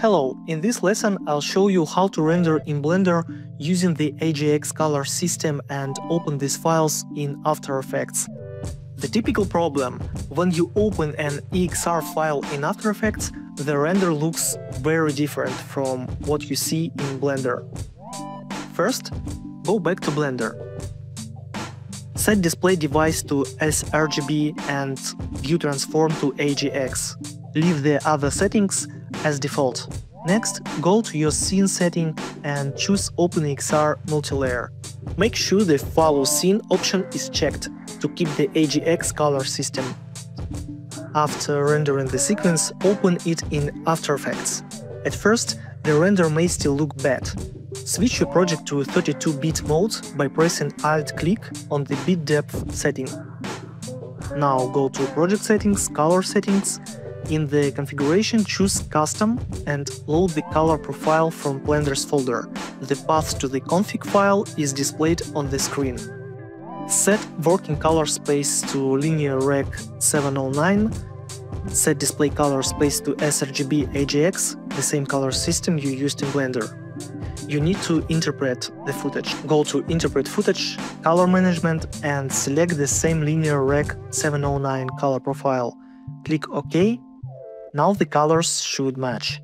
Hello, in this lesson I'll show you how to render in Blender using the AGX color system and open these files in After Effects. The typical problem, when you open an EXR file in After Effects, the render looks very different from what you see in Blender. First, go back to Blender. Set display device to sRGB and view transform to AGX. Leave the other settings as default. Next, go to your scene setting and choose OpenEXR multilayer. Make sure the Follow Scene option is checked to keep the AGX color system. After rendering the sequence, open it in After Effects. At first, the render may still look bad. Switch your project to 32-bit mode by pressing Alt-click on the bit depth setting. Now go to Project Settings, Color Settings, in the configuration, choose Custom and load the color profile from Blender's folder. The path to the config file is displayed on the screen. Set working color space to linear rec 709. Set display color space to sRGB AGX, the same color system you used in Blender. You need to interpret the footage. Go to Interpret Footage, Color Management and select the same linear rec 709 color profile. Click OK now the colors should match.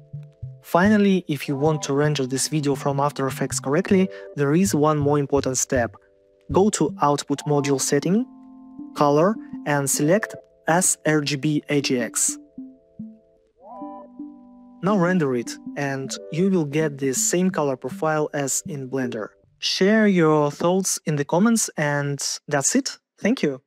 Finally, if you want to render this video from After Effects correctly, there is one more important step. Go to Output Module setting, Color, and select sRGB AGX. Now render it, and you will get the same color profile as in Blender. Share your thoughts in the comments, and that's it. Thank you.